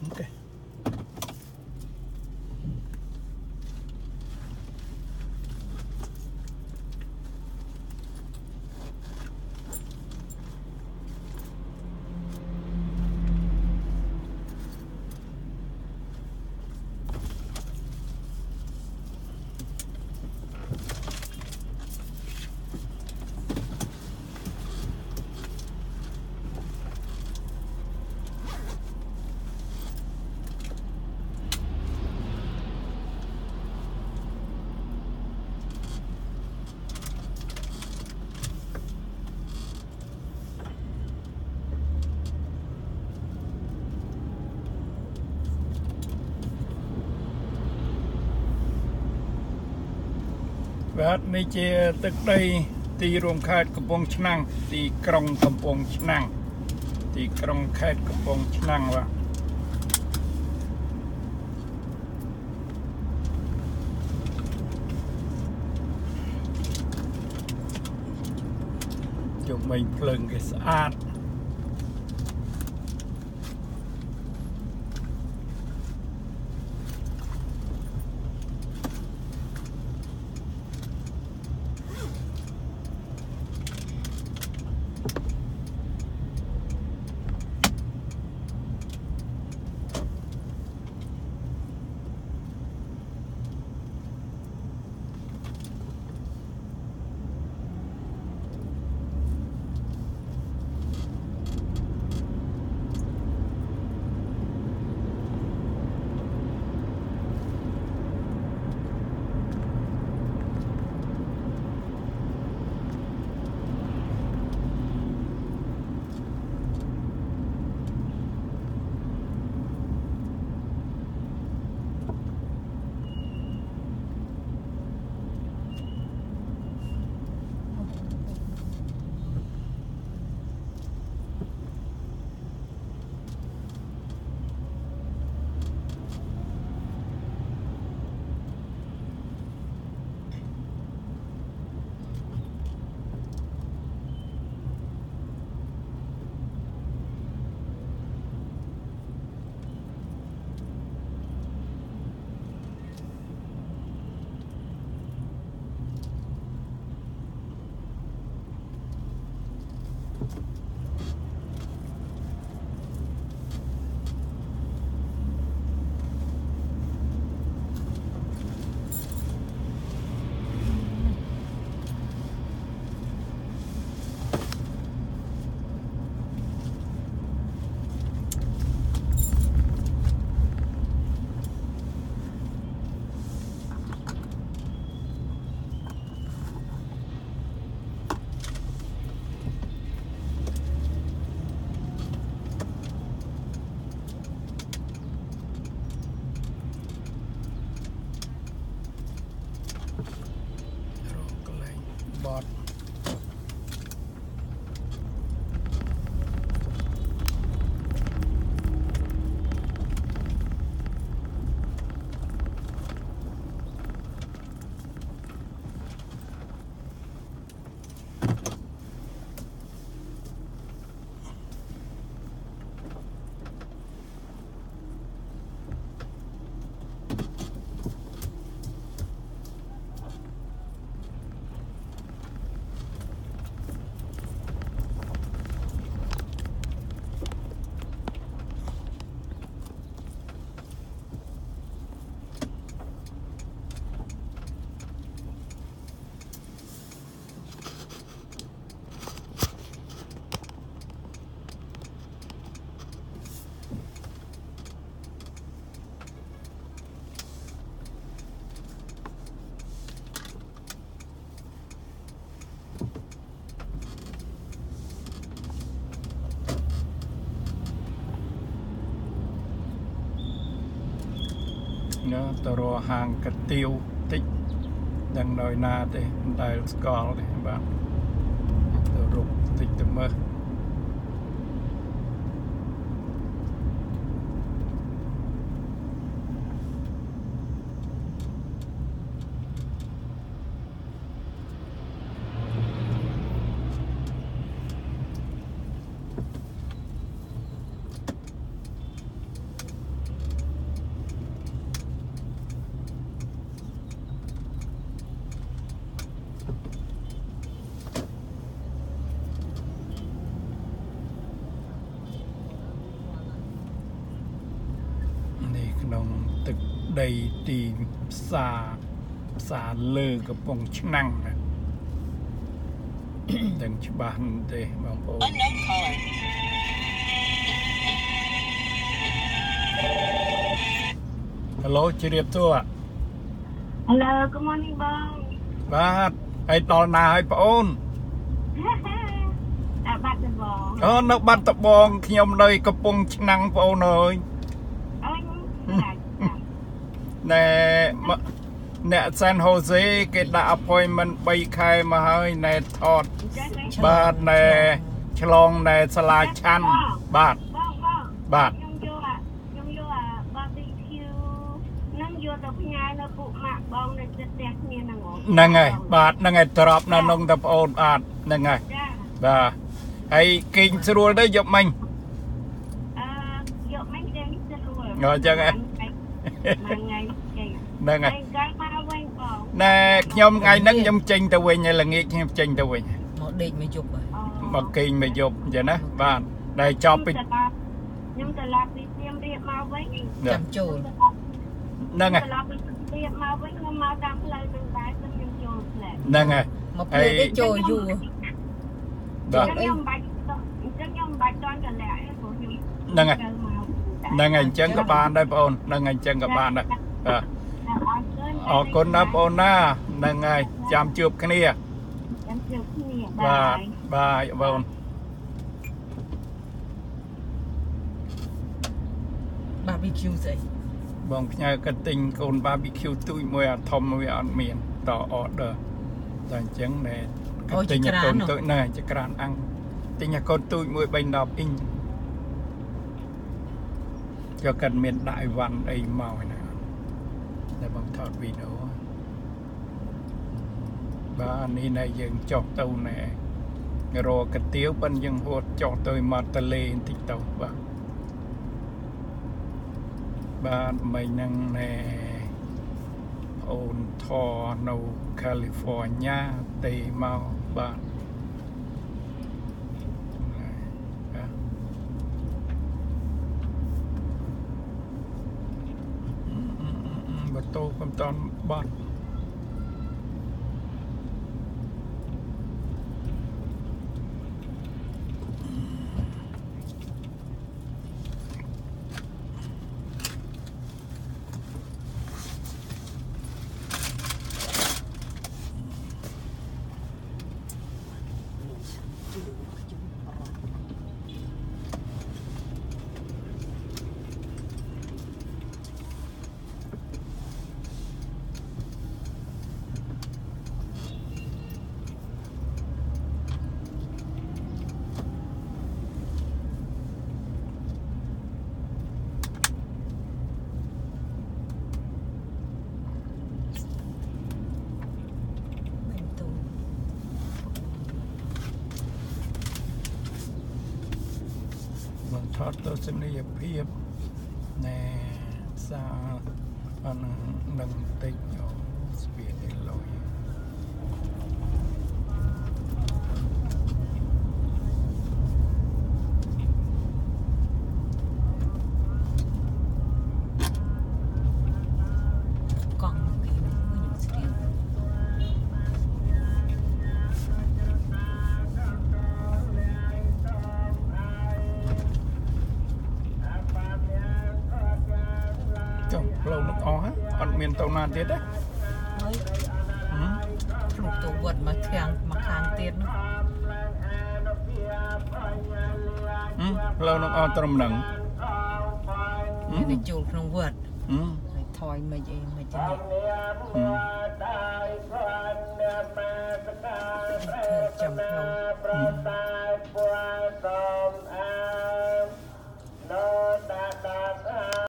អូ បាទនេះជាទឹកដី ទីរួមខេត្តកំពង់ឆ្នាំងទីក្រុងកំពង់ឆ្នាំងទីក្រុងខេត្តកំពង់ឆ្នាំងបាទជុំវិញភ្លើងគេស្អាត លែងបត់ណា ទៅរកហាងកាទៀវតិចដឹងដោយណាទេមិនដែលស្គាល់ទេបាទទៅរកតិចទៅមើល ក្នុងទឹក ដីទីផ្សារផ្សារលើកំពង់ឆ្នាំងណាដឹងច្បាស់ទេបងប្អូន Unknown caller. ហឡូជម្រាបសួរ Hello, good morning បងបាទហើយដល់ណាហើយបងអូនដាក់បាត់ទៅបងអូនៅបាត់ដំបងខ្ញុំនៅកំពង់ឆ្នាំងបងអូនអើយអើយចាចា ណែមកអ្នកសានហូសេគេដាក់ appointment 3ខែមកហើយណែថតចាចាបាទណែឆ្លងណែសាលាឆាន់បាទបងបងបាទខ្ញុំយកអាខ្ញុំយកអា barbecue នឹងយកទៅផ្ញើនៅពុកម៉ាក់បងនៅចិត្តផ្ទះគ្នាហ្នឹងហ៎ហ្នឹងហើយបាទហ្នឹងហើយត្រប់នៅក្នុងតប្អូនបាទហ្នឹងហើយចាបាទហើយគេងស្រួលទៅយកមិញអឺយកមិនចេញទៅរួលអញ្ចឹងហ៎មួយ ថ្ងៃចេញហ្នឹងហើយថ្ងៃកាលមកវិញបងណែខ្ញុំថ្ងៃហ្នឹងខ្ញុំចេញទៅវិញហើយល្ងាចខ្ញុំចេញទៅវិញមកដេកមកយប់ហើយអូមកគេងមកយប់អញ្ចឹងណាបាទដែលចប់ពីខ្ញុំត្រឡប់ពីសៀមរាបមកវិញចាំចូលហ្នឹងហើយត្រឡប់ពីសៀមរាបមកវិញខ្ញុំមកតាមផ្លូវនឹងដែរខ្ញុំចូលផ្លែកហ្នឹងហើយមកភ្លេចទេចូលយូរបាទខ្ញុំបាច់អញ្ចឹងខ្ញុំបាច់តន់កលាក់ឯងព្រោះខ្ញុំហ្នឹងហើយត្រូវមក ហ្នឹងហើយអញ្ចឹងក៏បានដែរបងអូនហ្នឹងហើយអញ្ចឹងក៏បានដែរបាទអរគុណណាបងអូនណាហ្នឹងហើយចាំជួបគ្នាចាំជួបគ្នាបាទបាទបងអូន barbecue ស្អីបងផ្ញើក៏ទិញកូន barbecue ទូចមួយអាធំវាអត់មានត order តែអញ្ចឹងណែក៏ទិញឲ្យកូនទូចណែចក្រានអាំងទិញឲ្យកូនទូចមួយ3 10អ៊ីង យកកិនមានដាក់អីវ៉ាន់អីមកឯណាតែបងថតវីដេអូបាទនេះណែយើងចុះទៅណែរកកាទៀវប៉ិនយើងហួតចុះទៅមាត់ទន្លេបន្តិចទៅបាទបាទមិញហ្នឹងណែអូនថនៅ California ទេមកបាទបាទប តោកំតាន់បាត់មិនទូ បង ថតទស្សនីយភាពណែសារអននឹងតិចអូ អស់ហ៎អត់មានទៅណាទៀតទេហើយហឹមភ្លុកទៅវត្តមកខាងមកខាងទៀតនោះហឹមផ្លូវនឹងអស់ត្រឹមហ្នឹងហឹមទៅចូលក្នុងវត្តហឹមហើយថយមិនអីមិនទេហឹមធ្វើចាំផ្លូវហឹម